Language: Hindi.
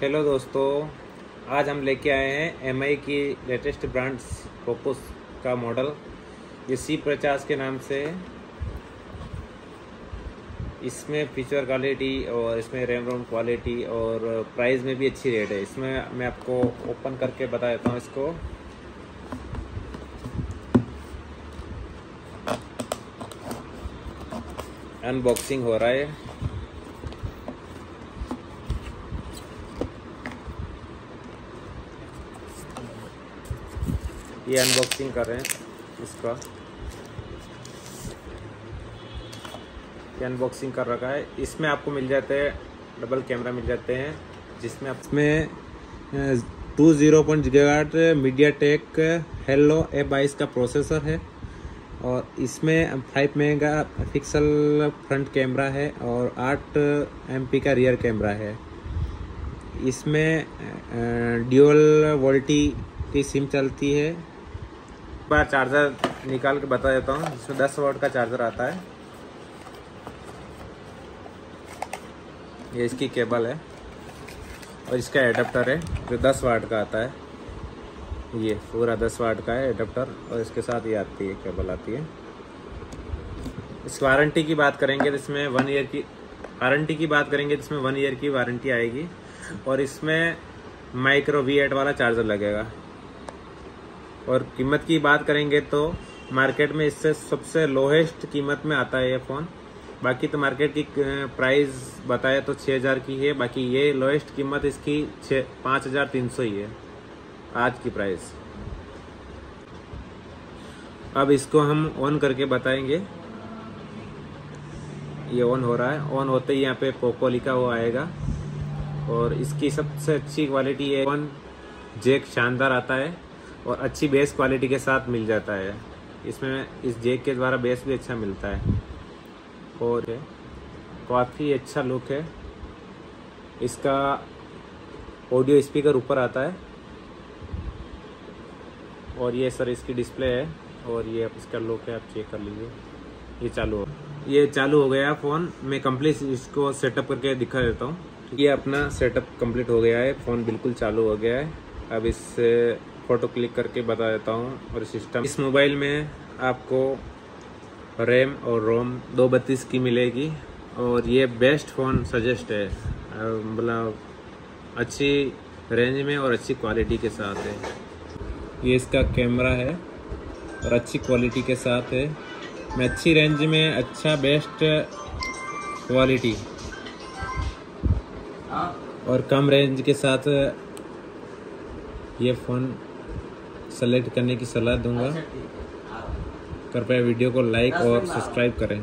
हेलो दोस्तों, आज हम लेके आए हैं एमआई की लेटेस्ट ब्रांड्स फोकस का मॉडल ये सी पचास के नाम से इसमें फीचर क्वालिटी और इसमें रैम रोम क्वालिटी और प्राइस में भी अच्छी रेट है। इसमें मैं आपको ओपन करके बता देता हूँ इसको। अनबॉक्सिंग हो रहा है। ये अनबॉक्सिंग कर रहे हैं, इसका। ये अनबॉक्सिंग कर रखा है। इसमें आपको मिल जाते हैं डबल कैमरा मिल जाते हैं, जिसमें आप इसमें two zero point gigahertz MediaTek Helio A बाईस का प्रोसेसर है। और इसमें five mega pixel front camera है और आठ एमपी का रियर कैमरा है। इसमें ड्यूअल वोल्टी की सिम चलती है। बार चार्जर निकाल के बता देता हूँ, जिसमें 10 वाट का चार्जर आता है। ये इसकी केबल है, और इसका एडाप्टर है, जो 10 वाट का आता है। ये पूरा 10 वाट का है एडाप्टर और इसके साथ ये आती है केबल आती है। इस वारंटी की बात करेंगे तो इसमें वन ईयर की वारंटी की बात करेंगे तो इसमें वन ईयर की वारंटी आएगी, और इसमें माइक्रो वी एट वाला चार्जर लगेगा। और कीमत की बात करेंगे तो मार्केट में इससे सबसे लोहेस्ट कीमत में आता है ये फ़ोन। बाकी तो मार्केट की प्राइस बताया तो छः हज़ार की है, बाकी ये लोएस्ट कीमत इसकी छः पाँच हज़ार तीन सौ ही है, आज की प्राइस अब इसको हम ऑन करके बताएँगे। ये ऑन हो रहा है। ऑन होते ही यहाँ पे पोको लिखा हुआ आएगा। और इसकी सबसे अच्छी क्वालिटी है वन जेक शानदार आता है। और अच्छी बेस क्वालिटी के साथ मिल जाता है। इसमें इस जेक के द्वारा बेस भी अच्छा मिलता है। और काफ़ी अच्छा लुक है। इसका ऑडियो स्पीकर ऊपर आता है। और ये सर इसकी डिस्प्ले है। और ये आप इसका लुक है, आप चेक कर लीजिए। ये चालू हो ये चालू हो गया फ़ोन। मैं कंप्लीट इसको सेटअप करके दिखा देता हूँ। ये अपना सेटअप कंप्लीट हो गया है। फ़ोन बिल्कुल चालू हो गया है। अब इससे फ़ोटो क्लिक करके बता देता हूँ और सिस्टम इस मोबाइल में आपको रैम और रोम दो बत्तीस की मिलेगी और ये बेस्ट फ़ोन सजेस्ट है। मतलब अच्छी रेंज में और अच्छी क्वालिटी के साथ है। ये इसका कैमरा है और अच्छी क्वालिटी के साथ है। मैं अच्छी रेंज में अच्छा बेस्ट क्वालिटी और कम रेंज के साथ ये फ़ोन सेलेक्ट करने की सलाह दूँगा। कृपया वीडियो को लाइक और सब्सक्राइब करें।